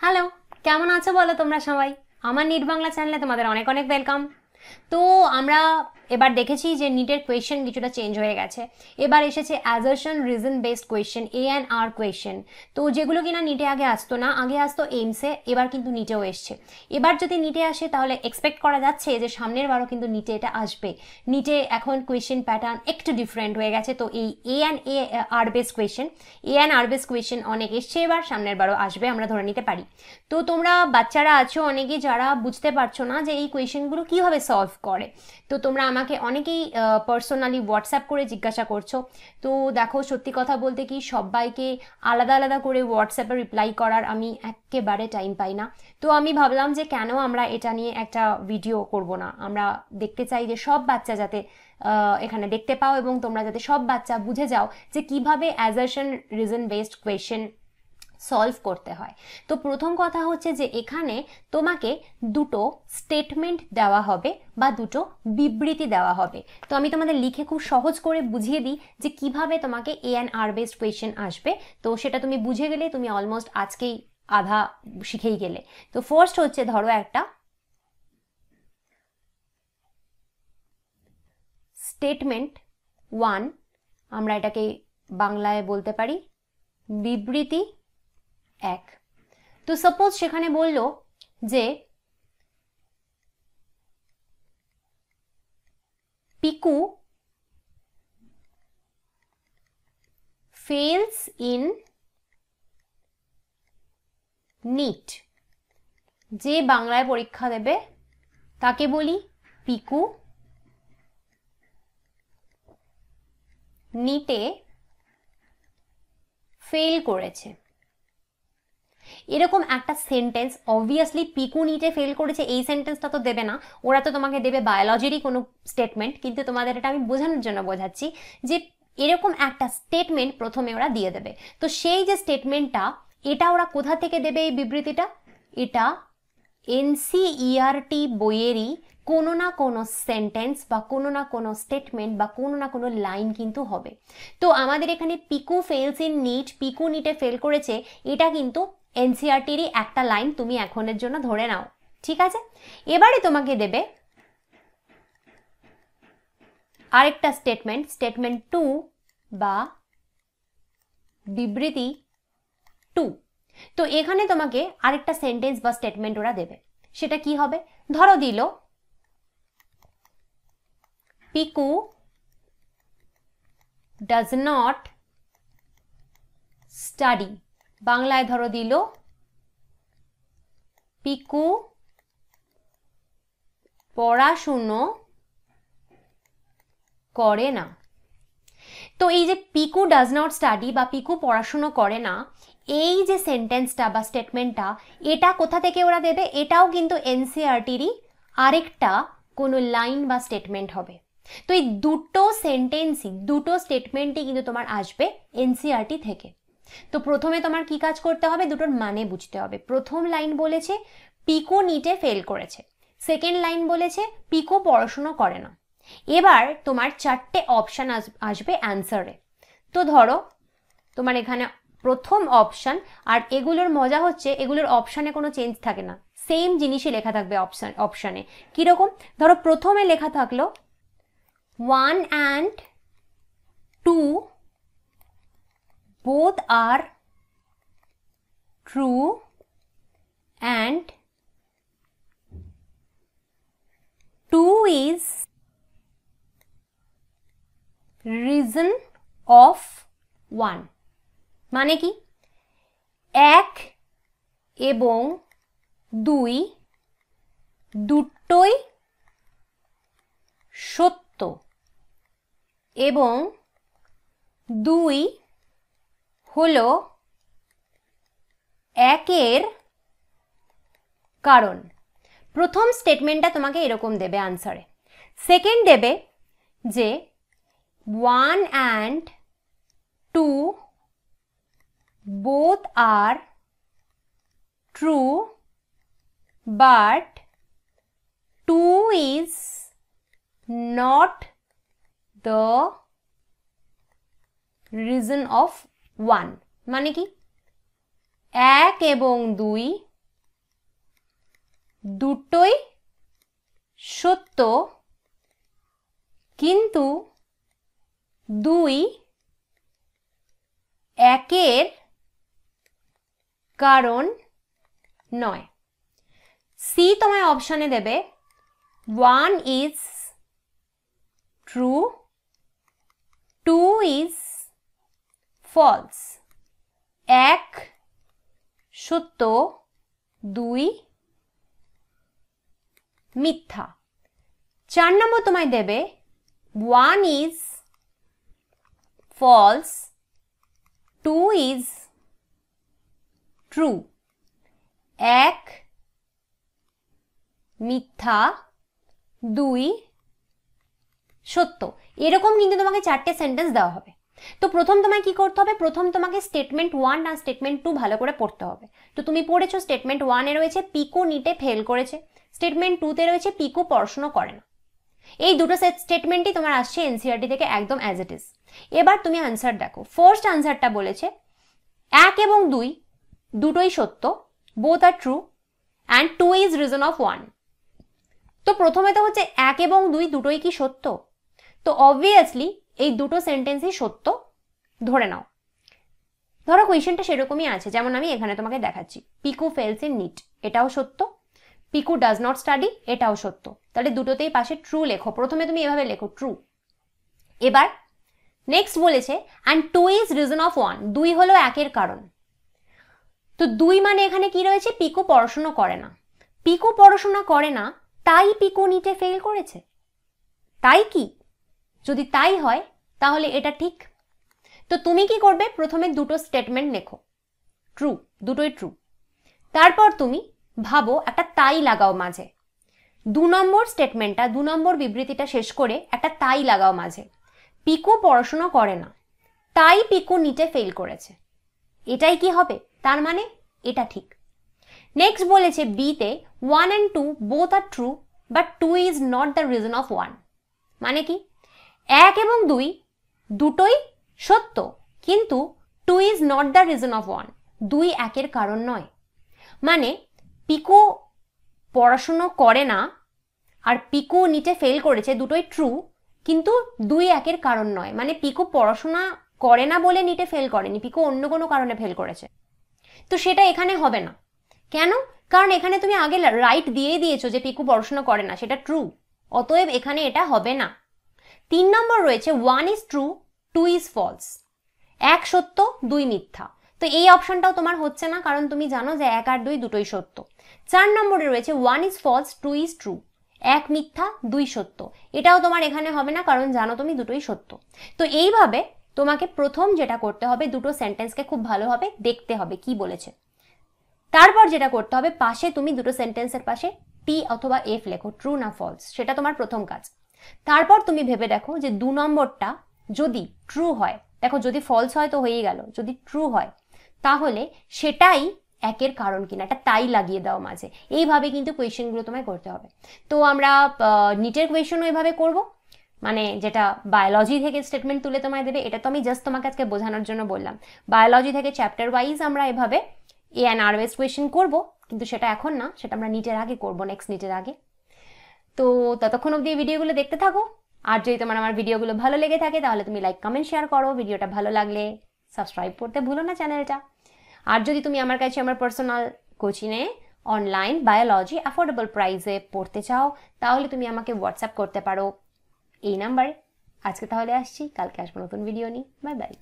Hello কেমন আছো বলো তোমরা সবাই? আমার নিট বাংলা চ্যানেলে তোমাদের অনেক অনেক ওয়েলকাম তো আমরা এবার দেখেছি যে নিটের কোয়েশ্চেন কিছুটা চেঞ্জ হয়ে গেছে। এবার এসেছে assertion reason based question A and R question তো যেগুলো কিনা নিটে আগে আসতো না, আগে আসতো এইমসে এবার কিন্তু নিটেও এসছে। এবার যদি নিটে আসে, তাহলে এক্সপেক্ট করা যাচ্ছে যে সামনের বারও কিন্তু নিটে এটা আসবে। নিটে এখন কোয়েশ্চেন প্যাটার্ন একটু ডিফারেন্ট হয়ে গেছে। তো এই A and A R base question A and R base question অনেক এসছে এবার, সামনের বারও আসবে, আমরা ধরে নিতে পারি। তো তোমরা বাচ্চারা আছো অনেকে যারা বুঝতে পারছ না যে এই কোয়েশ্চেনগুলো কীভাবে সলভ করে। তো তোমরা আমাকে অনেকেই পার্সোনালি হোয়াটসঅ্যাপ করে জিজ্ঞাসা করছ। তো দেখো, সত্যি কথা বলতে কি সবাইকে আলাদা আলাদা করে হোয়াটসঅ্যাপে রিপ্লাই করার আমি একেবারে টাইম পাই না। তো আমি ভাবলাম যে কেন আমরা এটা নিয়ে একটা ভিডিও করব না? আমরা দেখতে চাই যে সব বাচ্চা যাতে এখানে দেখতে পাও এবং তোমরা যাতে সব বাচ্চা বুঝে যাও যে কীভাবে assertion reason based question solve করতে হয়। তো প্রথম কথা হচ্ছে যে এখানে তোমাকে দুটো স্টেটমেন্ট দেওয়া হবে বা দুটো বিবৃতি দেওয়া হবে। তো আমি তোমাদের লিখে খুব সহজ করে বুঝিয়ে দিই যে কীভাবে তোমাকে A and R based question আসবে। তো সেটা তুমি বুঝে গেলে, তুমি অলমোস্ট আজকেই আধা শিখেই গেলে। তো ফার্স্ট হচ্ছে ধরো একটা স্টেটমেন্ট ওয়ান আমরা এটাকে বাংলায় বলতে পারি বিবৃতি এক। তো সাপোজ সেখানে বলল যে, পিকু ফেলস ইন নিট যে বাংলায় পরীক্ষা দেবে, তাকে বলি পিকু নিটে ফেল করেছে। এরকম একটা সেন্টেন্স অবভিয়াসলি পিকু নিটে ফেল করেছে, এই সেন্টেন্সটা তো দেবে না। ওরা তো তোমাকে দেবে বায়োলজিরই কোনো স্টেটমেন্ট কিন্তু তোমাদের এটা আমি বোঝানোর জন্য বোঝাচ্ছি যে এরকম একটা স্টেটমেন্ট প্রথমে ওরা দিয়ে দেবে। তো সেই যে স্টেটমেন্টটা এটা ওরা কোথা থেকে দেবে এই বিবৃতিটা? এটা এনসিইআরটি বইয়েরই কোনো না কোনো সেন্টেন্স বা কোনো না কোনো স্টেটমেন্ট বা কোনো না কোনো লাইন কিন্তু হবে। তো আমাদের এখানে Piku fails in NEET Piku নিটে fail করেছে, এটা কিন্তু এনসিআরটিরই একটা লাইন তুমি এখনের জন্য ধরে নাও, ঠিক আছে? এবারে তোমাকে দেবে আরেকটা স্টেটমেন্ট স্টেটমেন্ট টু বা বিবৃতি টু তো এখানে তোমাকে আরেকটা সেন্টেন্স বা স্টেটমেন্ট ওরা দেবে। সেটা কি হবে? ধরো দিল, পিকু ডাজ নট স্টাডি বাংলায় ধরো দিল। পিকু, পড়াশুনো করে না। তো এই যে পিকু ডাজ নট স্টাডি বা পিকু পড়াশুনো করে না, এই যে সেন্টেন্সটা বা স্টেটমেন্টটা এটা কোথা থেকে ওরা দেবে? এটাও কিন্তু এনসিআরটিরই আরেকটা কোনো লাইন বা স্টেটমেন্ট হবে। তো এই দুটো সেন্টেন্সই দুটো স্টেটমেন্টই কিন্তু তোমার আসবে এনসিআরটি থেকে। তো প্রথমে তোমার কি কাজ করতে হবে? দুটোর মানে বুঝতে হবে। প্রথম লাইন বলেছে, পিকো নিটে ফেল করেছে। সেকেন্ড লাইন বলেছে, পিকো পড়াশুনো করে না। এবার তোমার চারটে অপশান আসবে অ্যান্সারে তো ধরো, তোমার এখানে প্রথম অপশান আর এগুলোর মজা হচ্ছে, এগুলোর অপশানে কোনো চেঞ্জ থাকে না। সেম জিনিসই লেখা থাকবে অপশান অপশানে কীরকম? ধরো প্রথমে লেখা থাকল one and two both are true and 2 is reason of 1 মানে কি এক এবং দুই দুটোই সত্য এবং দুই হলো একের কারণ। প্রথম স্টেটমেন্টটা তোমাকে এরকম দেবে আনসারে সেকেন্ড দেবে যে one and two both are true but two is not the reason of one. মানে কি? এক এবং দুই দুটোই সত্য, কিন্তু দুই একের কারণ নয়। সি তোমায় অপশানে দেবে one is true two is false এক, সত্য, দুই, মিথ্যা। চার নম্বর তোমায় দেবে one is false two is true এক, মিথ্যা, দুই, সত্য। এরকম কিন্তু তোমাকে চারটে সেন্টেন্স দেওয়া হবে। তো প্রথম তোমায় কি করতে হবে? প্রথম তোমাকে স্টেটমেন্ট ওয়ান আর স্টেটমেন্ট টু ভালো করে পড়তে হবে। তো তুমি পড়েছো স্টেটমেন্ট ওয়ানে রয়েছে, পিকো নিটে ফেল করেছে। স্টেটমেন্ট টুতে রয়েছে, পিকো পড়াশুনো করে না। এই দুটো স্টেটমেন্টই তোমার আসছে এনসিআরটি থেকে একদম অ্যাজ ইট ইজ এবার তুমি আনসার দেখো। ফার্স্ট আনসারটা বলেছে, এক এবং দুই দুটোই সত্য both are true and two is reason of one তো প্রথমে তো হচ্ছে এক এবং দুই দুটোই কি সত্য? তো অবভিয়াসলি এই দুটো সেন্টেন্সই সত্য। ধরে নাও। ধরো কোয়েশনটা সেরকমই আছে, যেমন আমি এখানে তোমাকে দেখাচ্ছি। পিকু ফেলস ইন নিট এটাও সত্য। পিকু ডাজ নট স্টাডি এটাও সত্য। তাহলে দুটোতেই পাশে ট্রু লেখো। প্রথমে তুমি এভাবে লেখো ট্রু এবার নেক্সট বলেছে and two is reason of one দুই হলো একের কারণ। তো দুই মানে এখানে কি রয়েছে? পিকো পড়াশুনো করে না। পিকো পড়াশোনা করে না, তাই পিকো নিটে ফেল করেছে। তাই কি? যদি তাই হয়, তাহলে এটা ঠিক। তো তুমি কি করবে? প্রথমে দুটো স্টেটমেন্ট লেখো। ট্রু দুটোই ট্রু তারপর তুমি ভাবো, একটা তাই লাগাও মাঝে। দু নম্বর স্টেটমেন্টটা দু নম্বর বিবৃতিটা শেষ করে একটা তাই লাগাও মাঝে। পিকো পড়াশুনো করে না। তাই পিকো নিটে ফেল করেছে। এটাই কি হবে? তার মানে এটা ঠিক। নেক্সট বলেছে বিতে one and two both are true but two is not the reason of one মানে কি? এক এবং দুই দুটোই সত্য, কিন্তু two is not the reason of one দুই একের কারণ নয়। মানে পিকো পড়াশুনো করে না, আর পিকো নিচে ফেল করেছে, দুটোই ট্রু কিন্তু দুই একের কারণ নয়। মানে পিকো পড়াশোনা করে না বলে নিটে ফেল করেনি, পিকো অন্য কোনো কারণে ফেল করেছে। তো সেটা এখানে হবে না। কেন? কারণ এখানে তুমি আগে রাইট দিয়েই দিয়েছ যে পিকু পড়াশোনা করে না, সেটা ট্রু অতএব এখানে এটা হবে না। তিন নম্বর রয়েছে one is true two is false এক সত্য, দুই মিথ্যা। তো এই অপশনটাও তোমার হচ্ছে না, কারণ তুমি জানো যে এক আর দুই দুটোই সত্য। চার নম্বরে রয়েছে one is false two is true এক মিথ্যা, দুই সত্য। এটাও তোমার এখানে হবে না, কারণ জানো তুমি দুটোই সত্য। তো এইভাবে তোমাকে প্রথম যেটা করতে হবে, দুটো সেন্টেন্সকে খুব ভালোভাবে দেখতে হবে, কি বলেছে। তারপর যেটা করতে হবে, পাশে তুমি দুটো সেন্টেন্সের পাশে টি অথবা এফ লেখো ট্রু না ফলস সেটা তোমার প্রথম কাজ। তারপর তুমি ভেবে দেখো যে দু নম্বরটা যদি ট্রু হয়, দেখো যদি ফলস হয় তো হয়েই গেল, যদি ট্রু হয়, তাহলে সেটাই একের কারণ কিনা, একটা তাই লাগিয়ে দাও মাঝে। এইভাবে কিন্তু কোয়েশ্চেনগুলো তোমায় করতে হবে। তো আমরা নিটের কোয়েশনও এভাবে করব। মানে যেটা বায়োলজি থেকে স্টেটমেন্ট তুলে তোমায় দেবে, এটা তো আমি জাস্ট তোমাকে আজকে বোঝানোর জন্য বললাম। বায়োলজি থেকে চ্যাপ্টার ওয়াইজ আমরা এভাবে A and R base question করব, কিন্তু সেটা এখন না, সেটা আমরা নিটের আগে করব নেক্সট নিটের আগে। তো ততক্ষণ অবধি এই ভিডিওগুলো দেখতে থাকো। আর যদি তোমার আমার ভিডিওগুলো ভালো লেগে থাকে, তাহলে তুমি লাইক কমেন্ট শেয়ার করো। ভিডিওটা ভালো লাগলে সাবস্ক্রাইব করতে ভুলো না চ্যানেলটা আর যদি তুমি আমার কাছে আমার পার্সোনাল কোচিংয়ে অনলাইন বায়োলজি অ্যাফোর্ডেবল প্রাইসে পড়তে চাও, তাহলে তুমি আমাকে হোয়াটসঅ্যাপ করতে পারো। এই নাম্বারে আজকে তাহলে আসছি। কালকে আসব নতুন ভিডিও নিই বাই বাই